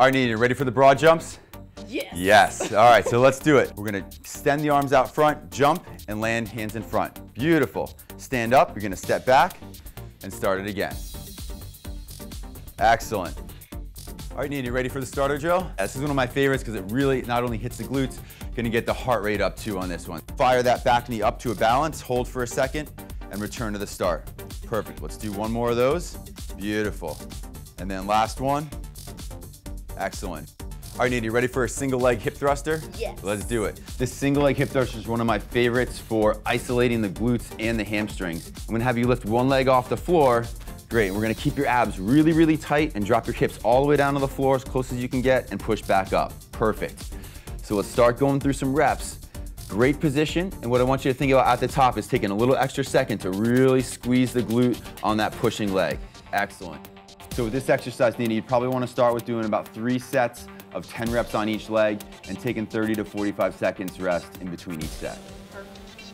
All right, Nina, ready for the broad jumps? Yes. Yes. All right, so let's do it. We're gonna extend the arms out front, jump, and land hands in front. Beautiful. Stand up, you're gonna step back, and start it again. Excellent. All right, Nina, you ready for the starter drill? Uh, this is one of my favorites because it really not only hits the glutes, gonna get the heart rate up too on this one. Fire that back knee up to a balance, hold for a second, and return to the start. Perfect, let's do one more of those. Beautiful. And then last one. Excellent. All right, you ready for a single leg hip thruster? Yes. Let's do it. This single leg hip thruster is one of my favorites for isolating the glutes and the hamstrings. I'm gonna have you lift one leg off the floor. Great, we're gonna keep your abs really, really tight and drop your hips all the way down to the floor as close as you can get and push back up. Perfect. So let's start going through some reps. Great position, and what I want you to think about at the top is taking a little extra second to really squeeze the glute on that pushing leg. Excellent. So with this exercise, Nina, you'd probably want to start with doing about three sets of 10 reps on each leg and taking 30 to 45 seconds rest in between each set. Perfect.